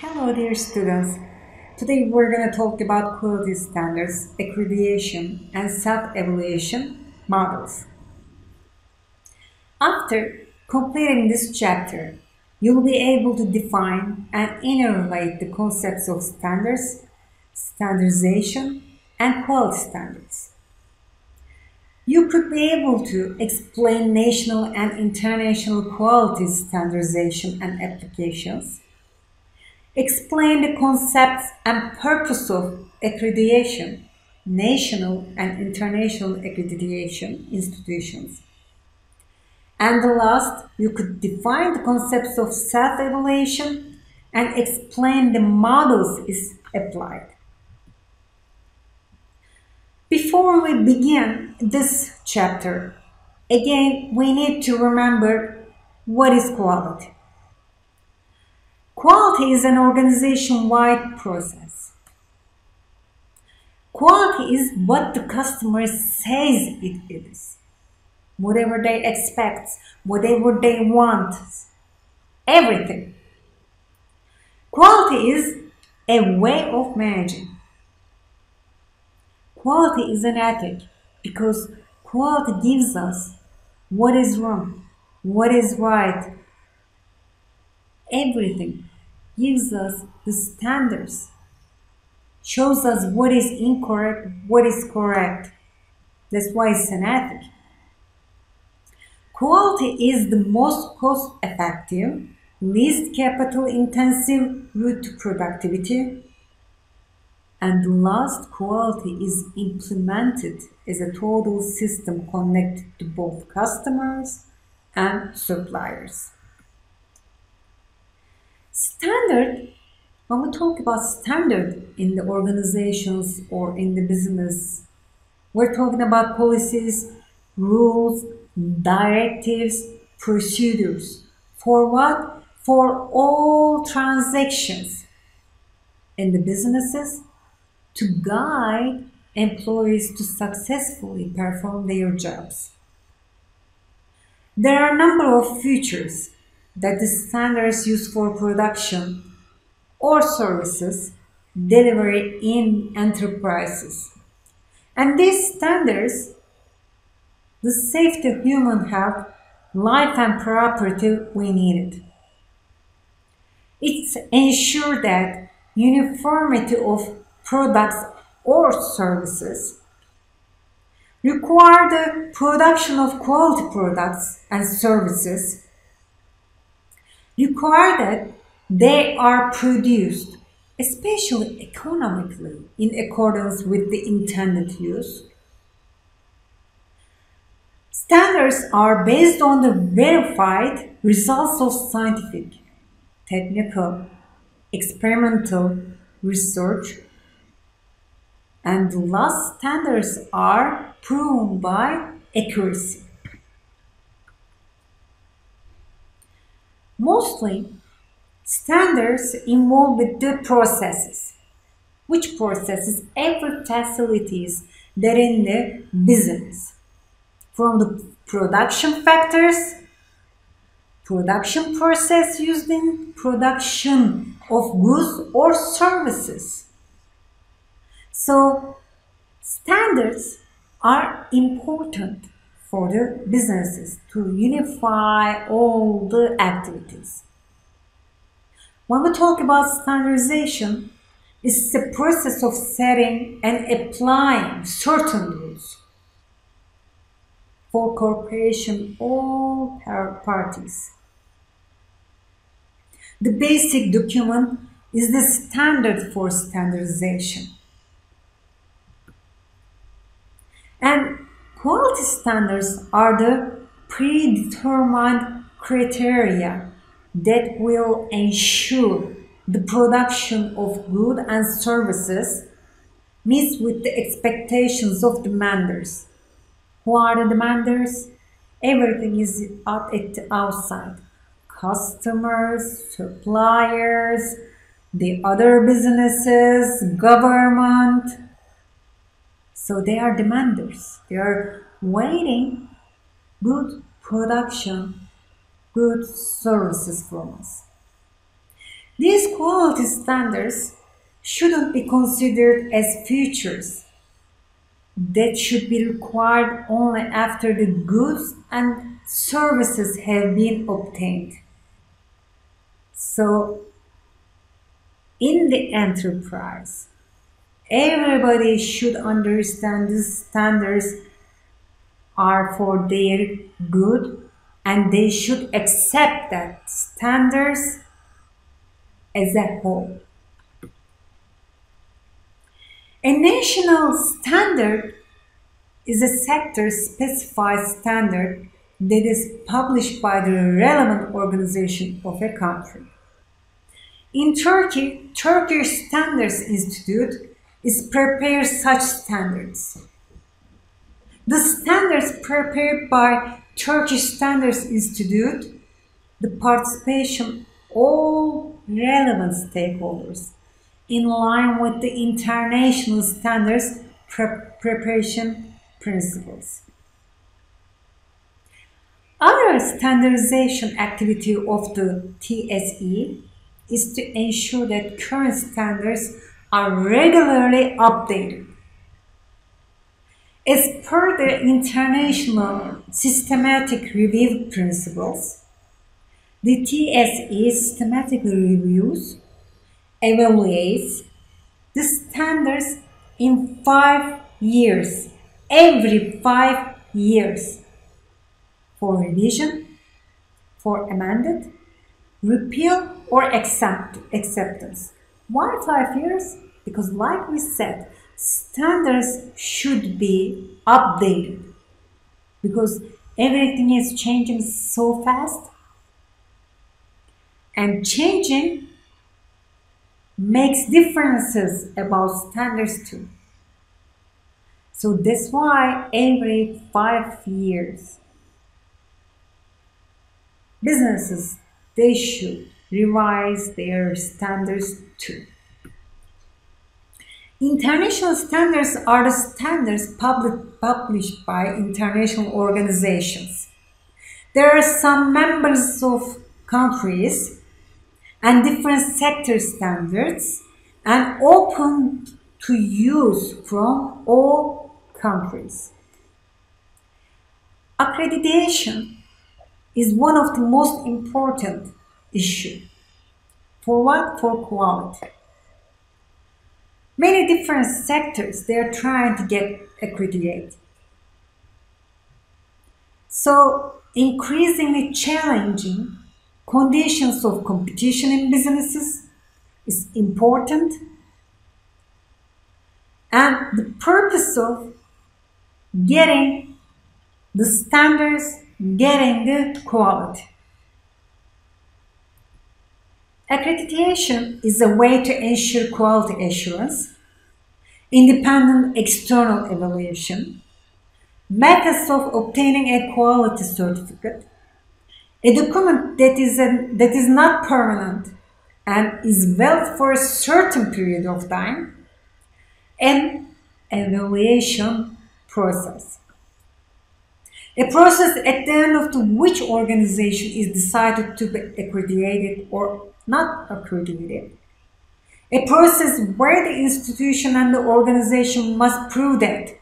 Hello, dear students. Today we're going to talk about quality standards, accreditation, and self-evaluation models. After completing this chapter, you'll be able to define and interrelate the concepts of standards, standardization, and quality standards. You could be able to explain national and international quality standardization and applications explain the concepts and purpose of accreditation, national and international accreditation institutions. And the last, you could define the concepts of self-evaluation and explain the models is applied. Before we begin this chapter, again, we need to remember what is quality. Quality is an organization-wide process. Quality is what the customer says it is. Whatever they expect, whatever they want, everything. Quality is a way of managing. Quality is an ethic because quality gives us what is wrong, what is right, everything gives us the standards, shows us what is incorrect, what is correct. That's why it's an ethic. Quality is the most cost effective, least capital intensive route to productivity. And last quality is implemented as a total system connected to both customers and suppliers. Standard, when we talk about standard in the organizations or in the business, we're talking about policies, rules, directives, procedures. For what? For all transactions in the businesses to guide employees to successfully perform their jobs. There are a number of features that the standards used for production or services delivery in enterprises. And these standards, the safety human health, life and property we needed. It ensure that uniformity of products or services require the production of quality products and services require that they are produced, especially economically, in accordance with the intended use. Standards are based on the verified results of scientific, technical, experimental research, and last standards are proven by accuracy. Mostly, standards involve the processes, which processes? Every facilities that in the business, from the production factors, production process used in production of goods or services. So, standards are important for the businesses to unify all the activities. When we talk about standardization, it's the process of setting and applying certain rules for corporation all parties. The basic document is the standard for standardization. And Quality standards are the predetermined criteria that will ensure the production of goods and services meets with the expectations of demanders. Who are the demanders? Everything is at the outside. Customers, suppliers, the other businesses, government, so they are demanders. They are waiting good production, good services from us. These quality standards shouldn't be considered as features that should be required only after the goods and services have been obtained. So, in the enterprise, everybody should understand these standards are for their good and they should accept that standards as a whole. A national standard is a sector specified standard that is published by the relevant organization of a country. In Turkey, Turkish Standards Institute is prepare such standards. The standards prepared by Turkish Standards Institute, the participation of all relevant stakeholders in line with the international standards pre preparation principles. Other standardization activity of the TSE is to ensure that current standards are regularly updated. As per the international systematic review principles, the TSE systematically reviews evaluates the standards in five years, every five years, for revision, for amended, repeal, or accept, acceptance. Why five years? Because, like we said, standards should be updated because everything is changing so fast and changing makes differences about standards too. So that's why every five years, businesses, they should revise their standards too. International standards are the standards public, published by international organizations. There are some members of countries and different sector standards and open to use from all countries. Accreditation is one of the most important issues. For what? For quality. Many different sectors they are trying to get accredited. So increasingly challenging conditions of competition in businesses is important and the purpose of getting the standards, getting the quality. Accreditation is a way to ensure quality assurance, independent external evaluation, methods of obtaining a quality certificate, a document that is, a, that is not permanent and is valid for a certain period of time, and evaluation process. A process at the end of which organization is decided to be accredited or not accredited. A process where the institution and the organization must prove that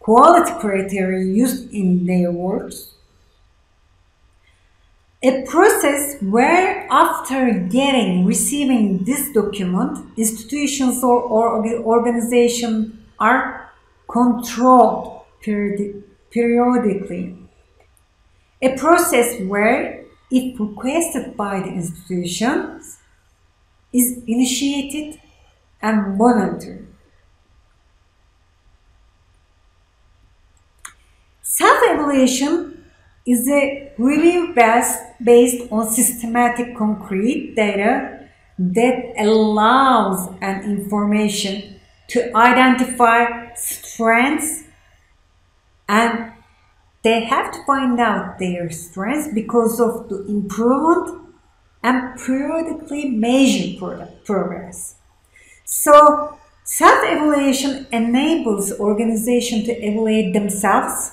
quality criteria used in their works a process where after getting, receiving this document, institutions or, or organizations are controlled periodi periodically. A process where, if requested by the institutions, is initiated and monitored. Self-evaluation is a review based, based on systematic concrete data that allows an information to identify strengths and they have to find out their strengths because of the improvement and periodically measure progress. So self-evaluation enables organization to evaluate themselves.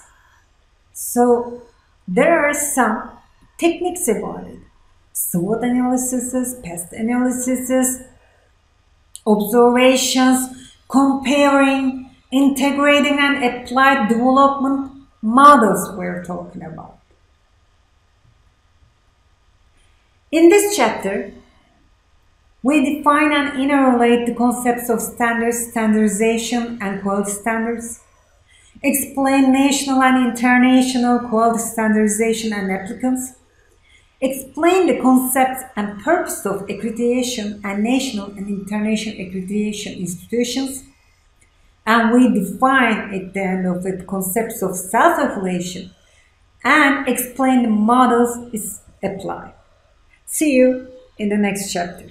So there are some techniques about it. SWOT analysis, PEST analysis, observations, comparing, integrating and applied development models we're talking about. In this chapter, we define and interrelate the concepts of standards, standardization, and quality standards, explain national and international quality standardization and applicants, explain the concepts and purpose of accreditation and national and international accreditation institutions, and we define at the end of it concepts of self-evaluation and explain the models is applied. See you in the next chapter.